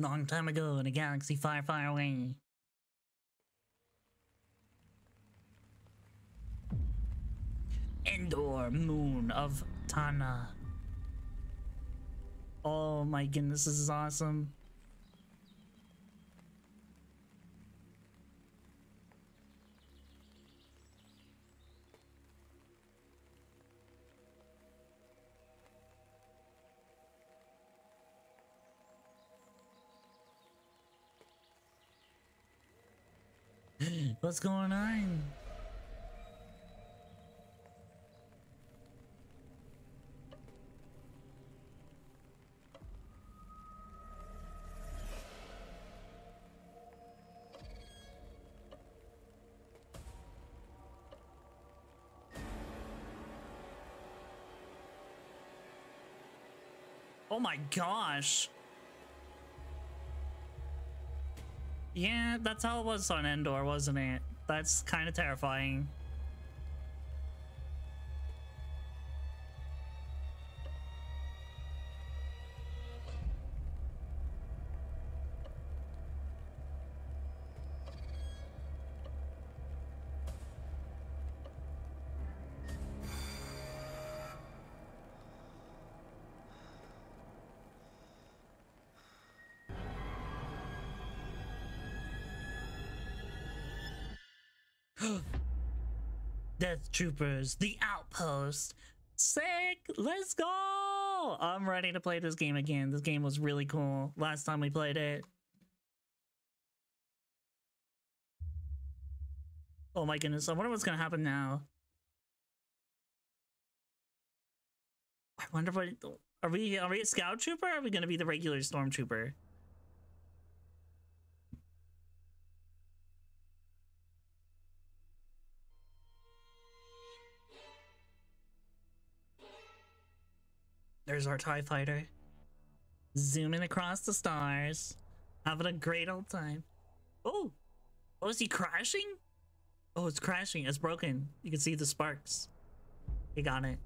Long time ago in a galaxy far, far away. Endor, moon of Tana. Oh my goodness, this is awesome. What's going on? Oh my gosh. Yeah, that's how it was on Endor, wasn't it? That's kind of terrifying. Death Troopers, the Outpost. Sick! Let's go! I'm ready to play this game again. This game was really cool last time we played it. Oh my goodness, I wonder what's gonna happen now. I wonder what are we are we a scout trooper are we gonna be the regular stormtrooper? There's our TIE fighter. Zooming across the stars. Having a great old time. Oh! Oh, is he crashing? Oh, it's crashing. It's broken. You can see the sparks. He got it.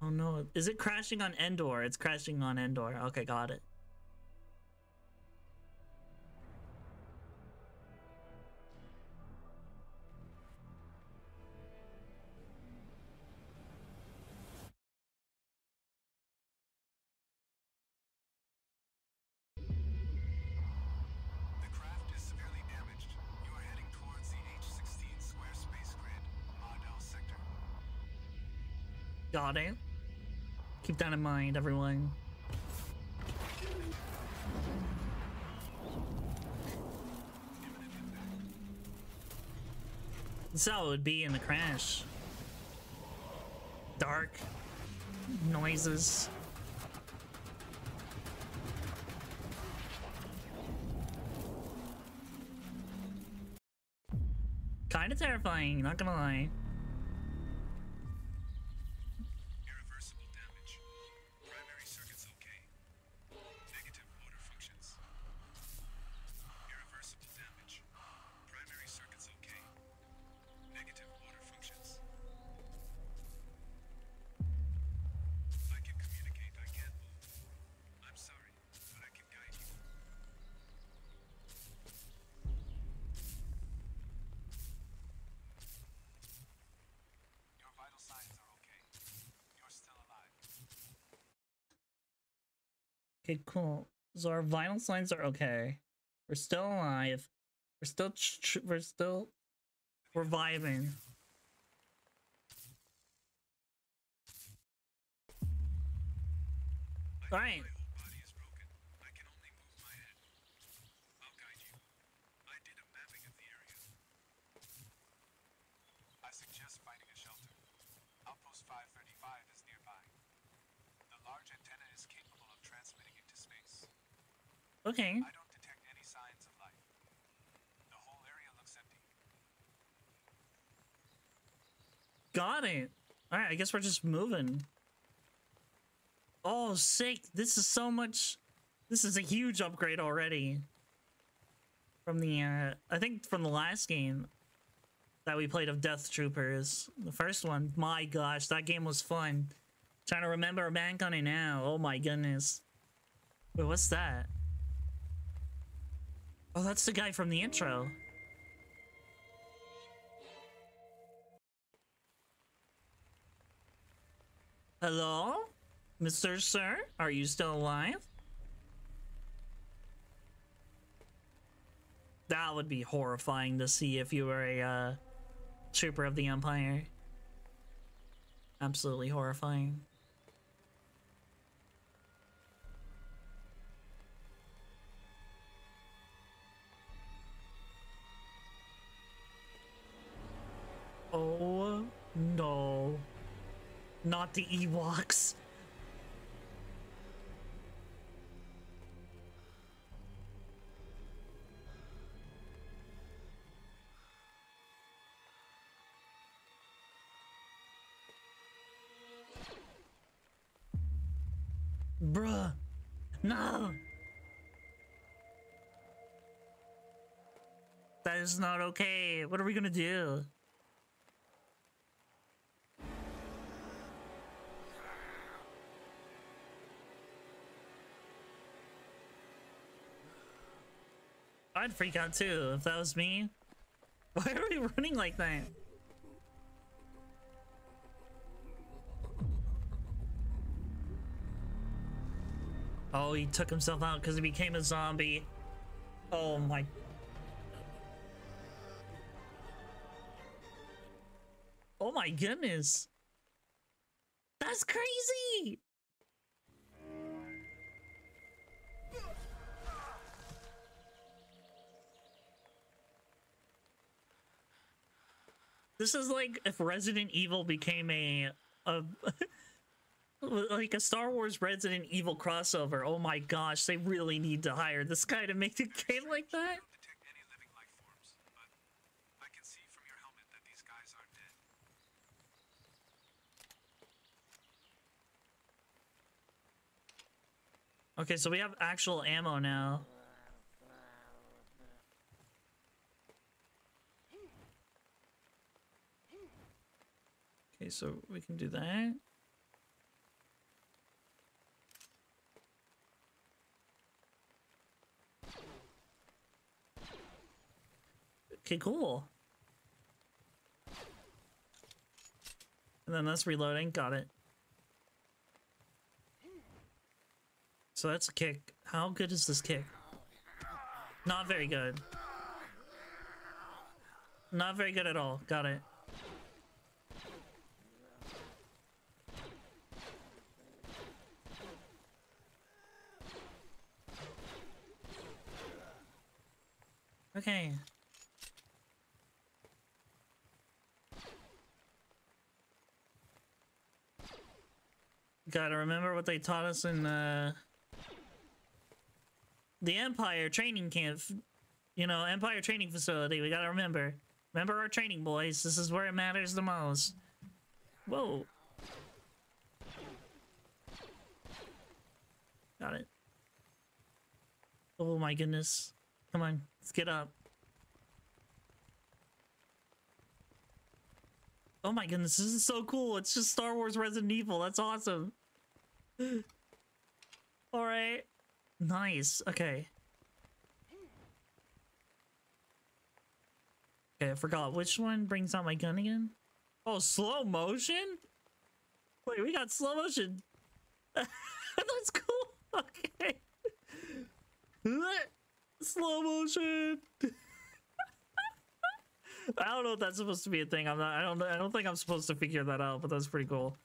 Oh no. Is it crashing on Endor? It's crashing on Endor. Okay, got it. Got it. Keep that in mind, everyone. How it would be in the crash. Dark. Noises. Kinda terrifying, not gonna lie. Okay, cool. So our vital signs are okay. We're still alive. We're still we're still we're vibing. All right. My whole body is broken. I can only move my head. I'll guide you. I did a mapping of the area. I suggest finding a shelter. Outpost 535 is nearby. The large antenna is capable of transmitting into space. Okay. I don't detect any signs of life. The whole area looks empty. Got it. All right, I guess we're just moving. Oh, sick. This is so much This is a huge upgrade already. From the, uh, I think from the last game that we played of Death Troopers. The first one, my gosh, that game was fun. Trying to remember back on it now. Oh my goodness. Wait, what's that? Oh, that's the guy from the intro. Hello? Mr. Sir? Are you still alive? That would be horrifying to see if you were a uh, trooper of the Empire. Absolutely horrifying. Not the Ewoks. Bruh. No. That is not okay. What are we gonna do? I'd freak out too if that was me. Why are we running like that? Oh, he took himself out because he became a zombie. Oh my. Oh my goodness. That's crazy. This is like if Resident Evil became a a like a Star Wars Resident Evil crossover. Oh my gosh, they really need to hire this guy to make a game like that. Okay, so we have actual ammo now. Okay, so we can do that. Okay, cool. And then that's reloading. Got it. So that's a kick. How good is this kick? Not very good. Not very good at all. Got it. Okay. Gotta remember what they taught us in uh, the Empire training camp. You know, Empire training facility. We gotta remember. Remember our training, boys. This is where it matters the most. Whoa. Got it. Oh my goodness. Come on, let's get up. Oh my goodness, this is so cool. It's just Star Wars Resident Evil. That's awesome. Alright. Nice. Okay. Okay, I forgot. Which one brings out my gun again? Oh, slow motion? Wait, we got slow motion. That's cool. Okay. slow motion. I don't know if that's supposed to be a thing. I'm not. I don't. I don't think I'm supposed to figure that out. But that's pretty cool.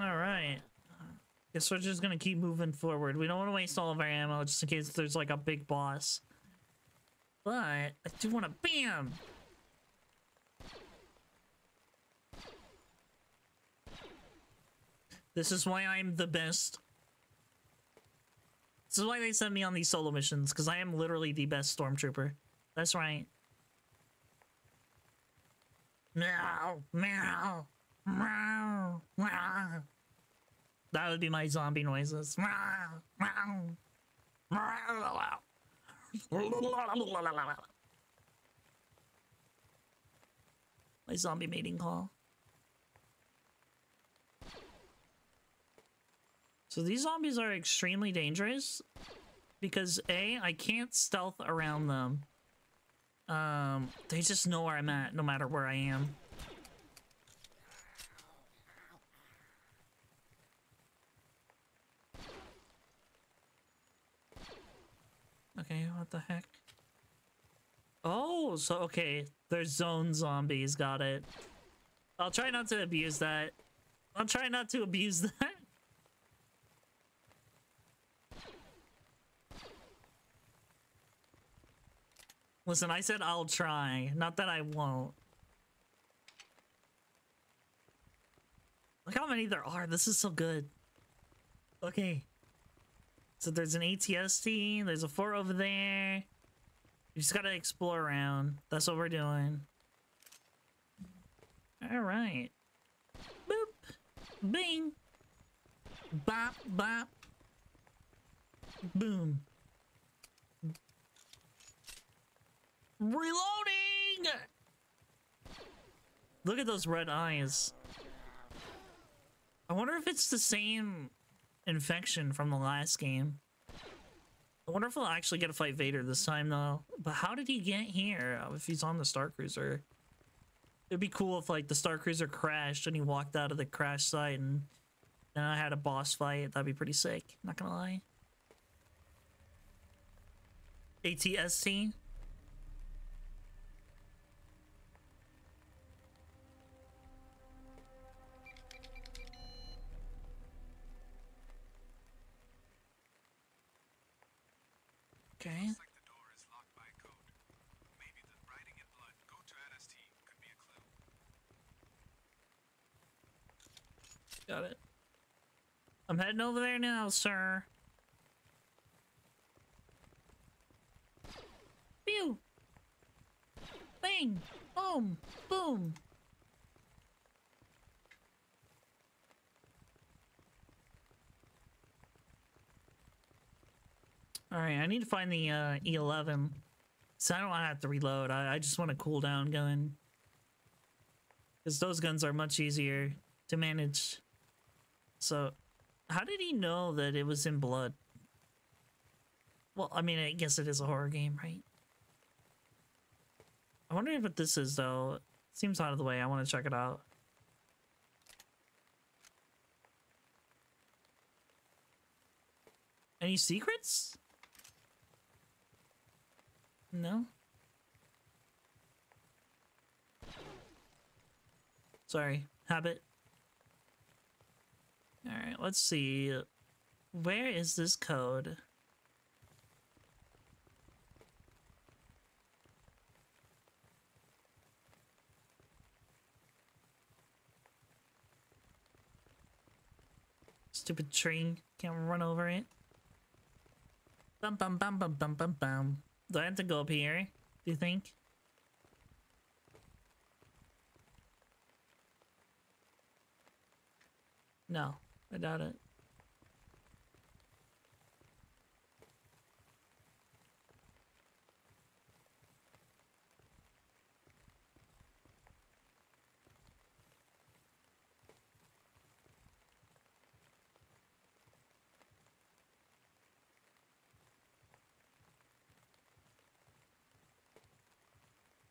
All right. Guess we're just gonna keep moving forward. We don't want to waste all of our ammo just in case there's like a big boss. But I do want to bam. This is why I'm the best. This is why they send me on these solo missions, because I am literally the best stormtrooper. That's right. Meow, meow, meow, meow. That would be my zombie noises. Meow, meow, meow. My zombie mating call. So these zombies are extremely dangerous because A, I can't stealth around them. Um, they just know where I'm at no matter where I am. Okay, what the heck? Oh, so okay, there's zone zombies, got it. I'll try not to abuse that. I'll try not to abuse that. Listen, I said I'll try, not that I won't. Look how many there are. This is so good. Okay. So there's an ATST, there's a fort over there. You just gotta explore around. That's what we're doing. Alright. Boop. Bing. Bop, bop. Boom. Reloading! Look at those red eyes. I wonder if it's the same infection from the last game. I wonder if I'll actually get to fight Vader this time, though. But how did he get here if he's on the Star Cruiser? It'd be cool if, like, the Star Cruiser crashed and he walked out of the crash site and then I had a boss fight. That'd be pretty sick. Not gonna lie. ATST? Clue. Got it. I'm heading over there now, sir. Pew! Bang! Boom! Boom! Alright, I need to find the uh, E11. So I don't want to have to reload. I, I just want a cooldown gun. Because those guns are much easier to manage. So, how did he know that it was in blood? Well, I mean, I guess it is a horror game, right? I wonder what this is, though. seems out of the way. I want to check it out. Any secrets? No? Sorry, habit. Alright, let's see. Where is this code? Stupid train. Can't run over it. Bum bum bum bum bum bum bum. Do I have to go up here? Do you think? No, I doubt it.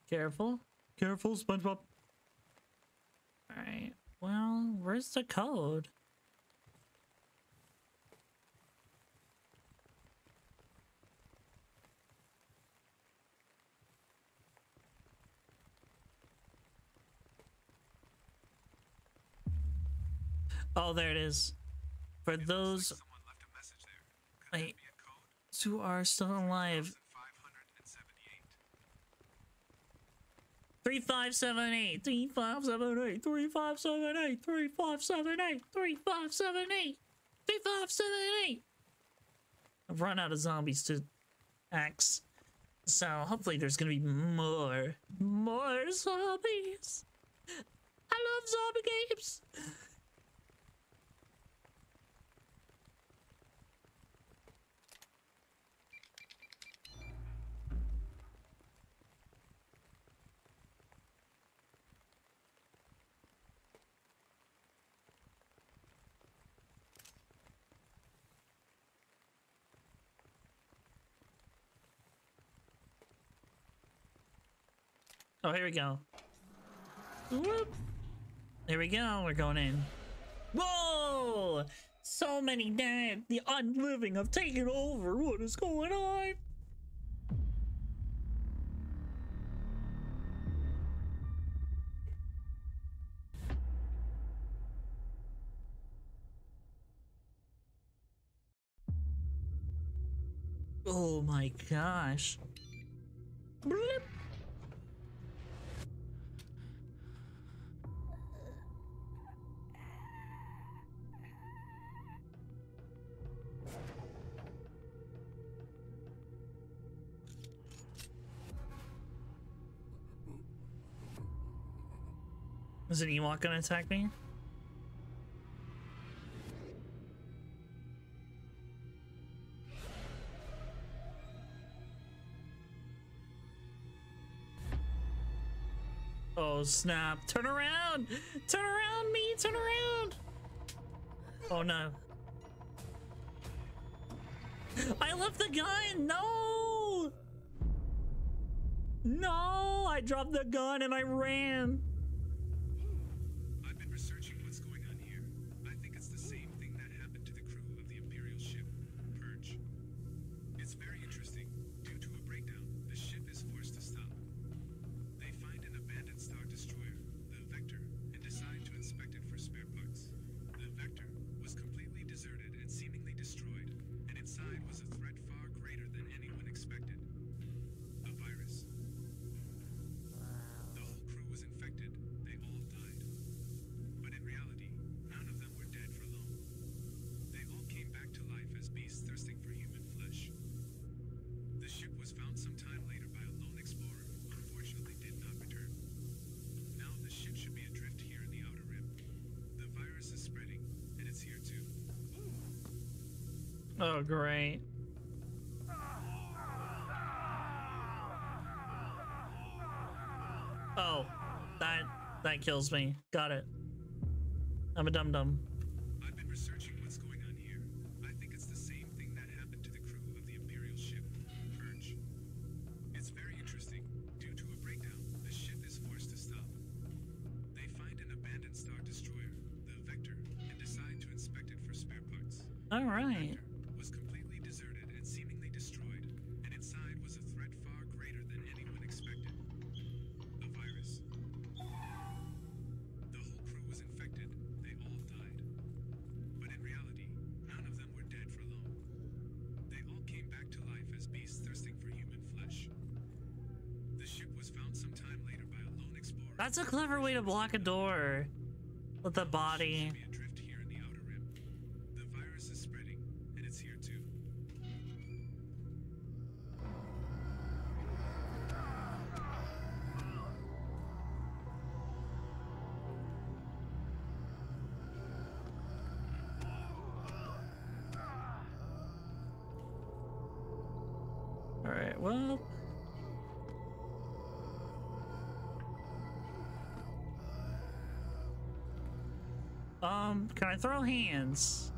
Careful. Careful, SpongeBob. Alright. Well, where's the code? Oh, there it is. For It looks those like someone left a message there. Could Wait. that be a code? who are still alive, 578. 3578 3578 3578 3578 3578 3578 I've run out of zombies to axe. So hopefully there's gonna be more more zombies. I love zombie games. Oh, here we go. Whoop. There we go. We're going in. Whoa! So many dead. The unliving have taken over. What is going on? Oh my gosh. Is an Ewok gonna attack me? Oh snap! Turn around! Turn around, me! Turn around! Oh no! I left the gun! No! No! I dropped the gun and I ran! Oh great. Oh, that that kills me. Got it. I'm a dum dum. I've been researching what's going on here. I think it's the same thing that happened to the crew of the Imperial ship, Purge. It's very interesting. Due to a breakdown, the ship is forced to stop. They find an abandoned Star Destroyer, the Vector, and decide to inspect it for spare parts. All right. To block a door with a body. Should be can I throw hands?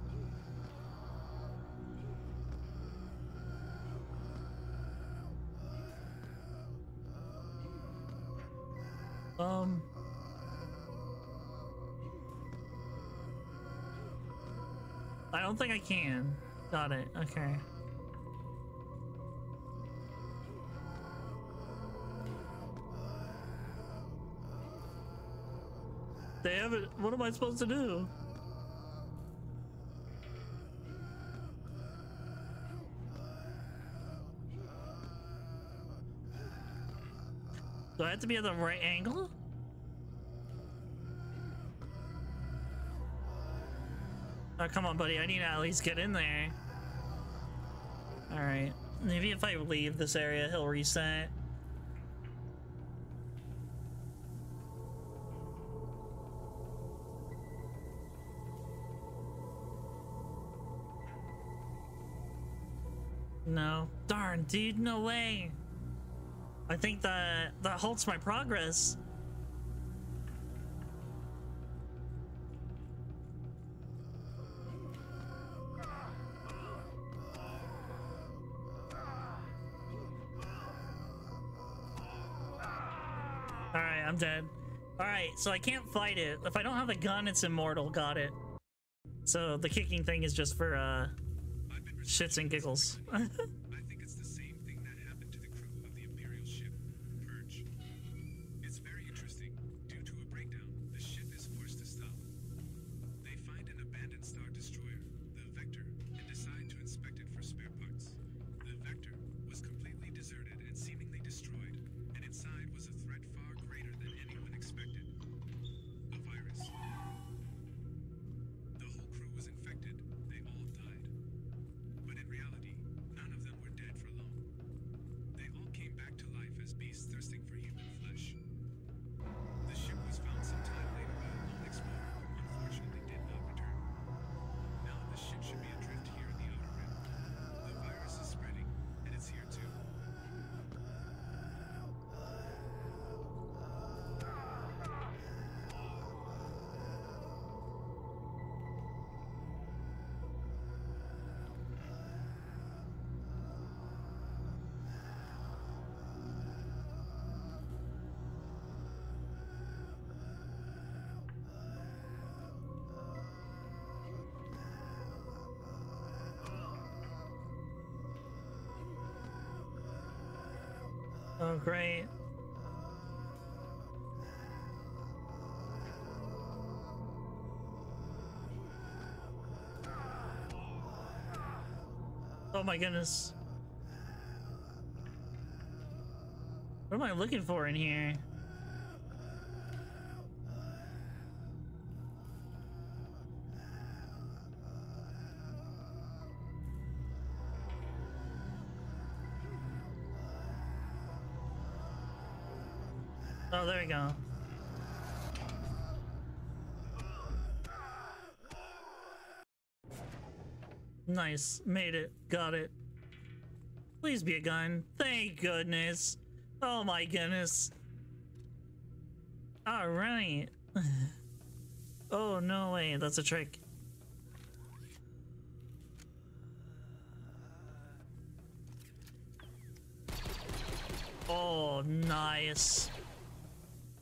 Um. I don't think I can. Got it. Okay. They haven't. What am I supposed to do? Do I have to be at the right angle? Oh, come on, buddy. I need to at least get in there. Alright. Maybe if I leave this area, he'll reset. No. Darn, dude. No way. I think that that halts my progress. Alright, I'm dead. Alright, so I can't fight it. If I don't have a gun, it's immortal. Got it. So the kicking thing is just for, uh, shits and giggles. Oh, great. Oh my goodness. What am I looking for in here? Nice. Made it. Got it. Please be a gun. Thank goodness. Oh my goodness. Alright. oh, no way. That's a trick. Oh, nice.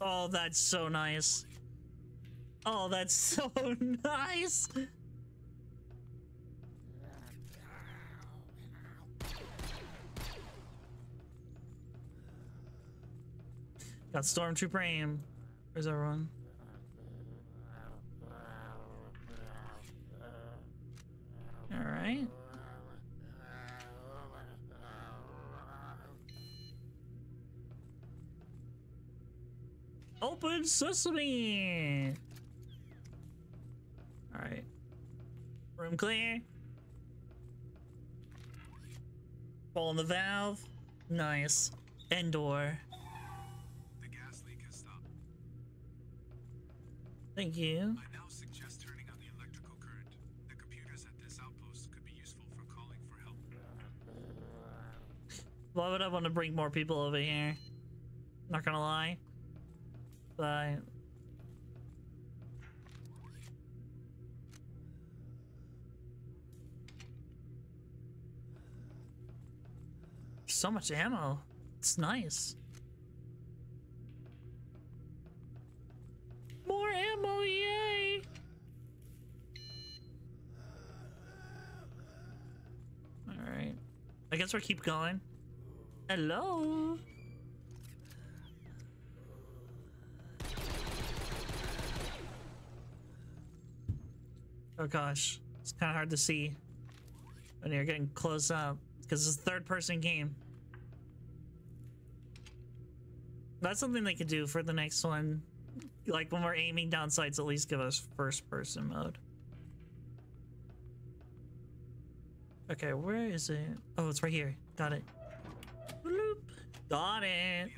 Oh, that's so nice. Oh, that's so nice. Got Stormtrooper aim. Where's everyone? All right. Open sesame. All right. Room clear. Ball in the valve. Nice. Endor. The Thank you. I now suggest turning on the electrical current. The computers at this outpost could be useful for calling for help. Why would I want to bring more people over here? Not gonna lie. But so much ammo. It's nice. More ammo! Alright. I guess we'll keep going. Hello? Oh gosh, it's kind of hard to see when you're getting close up because it's a third person game. That's something they could do for the next one. Like when we're aiming down sights, at least give us first person mode. Okay, where is it? Oh, it's right here. Got it. Bloop. Got it.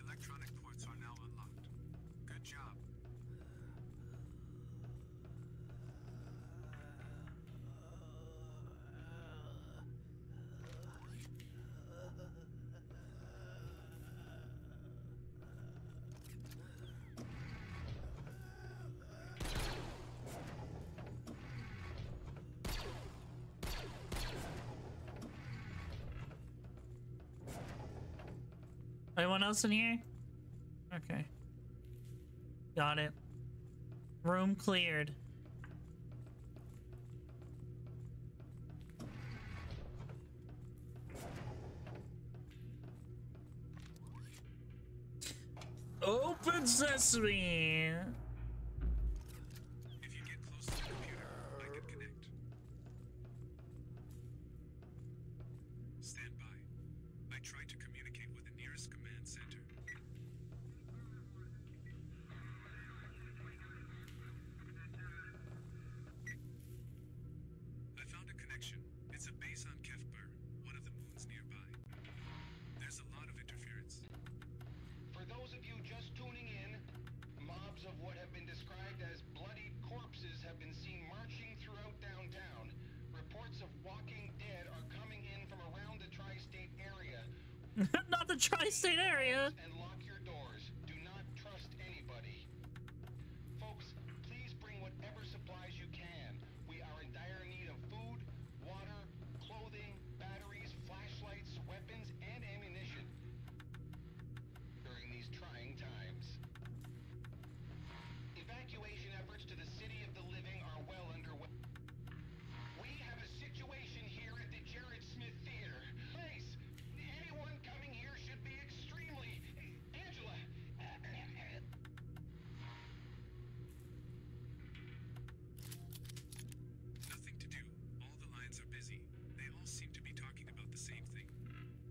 Anyone else in here? Okay. Got it. Room cleared. Open sesame! Tri-state area!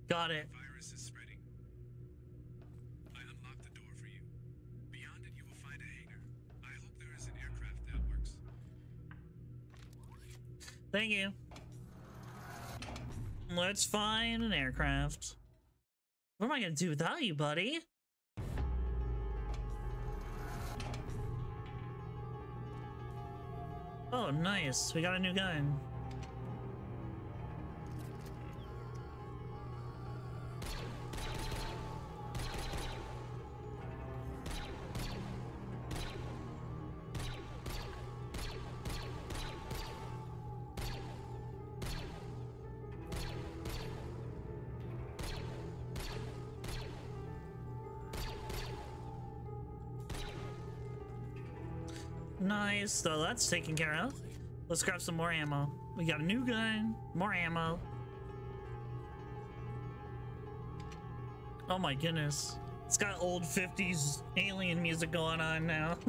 Got it. Virus is spreading. I unlocked the door for you. Beyond it, you will find a hangar. I hope there is an aircraft that works. Thank you. Let's find an aircraft. What am I gonna do without you, buddy? Oh, nice. We got a new gun. So that's taken care of. Let's grab some more ammo. We got a new gun, more ammo. Oh my goodness. It's got old 50s alien music going on now.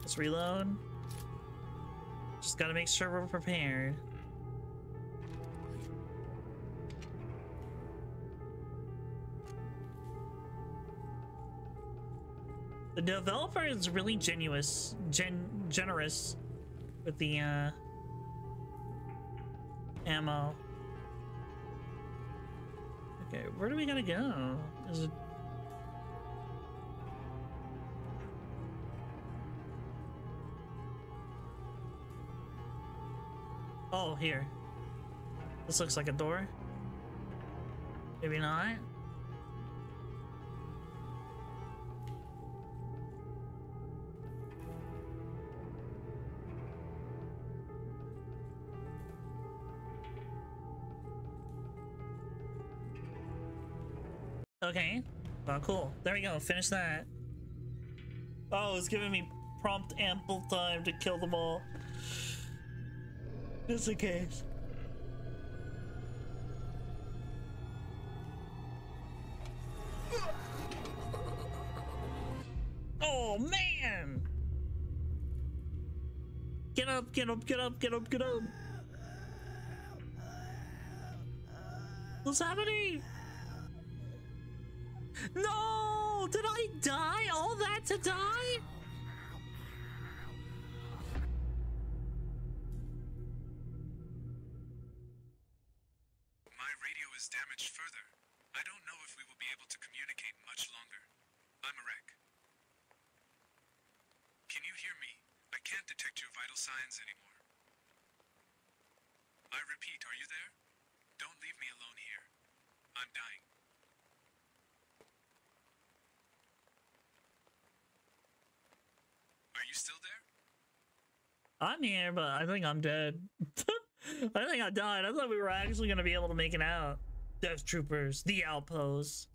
Let's reload. Just gotta make sure we're prepared. The developer is really genuous, gen generous with the uh, ammo. Okay, where do we gotta go? Is it? Oh, here. This looks like a door. Maybe not. Okay. Oh, cool. There we go. Finish that. Oh, it's giving me prompt ample time to kill them all. Just in case. Oh, man! Get up, get up, get up, get up, get up! What's happening? No! Did I die? All that to die? You still there? I'm here, but I think I'm dead. I think I died. I thought we were actually gonna be able to make it out. Death Troopers, the outpost.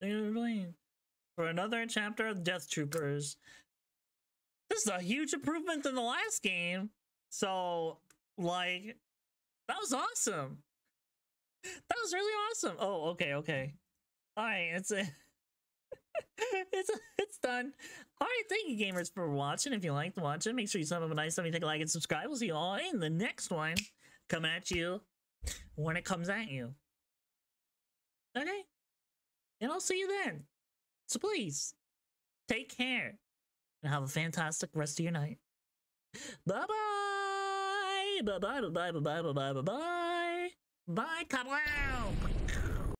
For another chapter of Death Troopers. This is a huge improvement than the last game. So, like, that was awesome. That was really awesome. Oh, okay, okay. All right, it's a, it's it's done. All right, thank you gamers for watching. If you liked watching, make sure you sub up a nice something, take a like, and subscribe. We'll see you all in the next one. Come at you when it comes at you. Okay? And I'll see you then. So please, take care and have a fantastic rest of your night. Bye-bye! Bye-bye, bye-bye, bye-bye, bye-bye, bye-bye. Bye, kablam!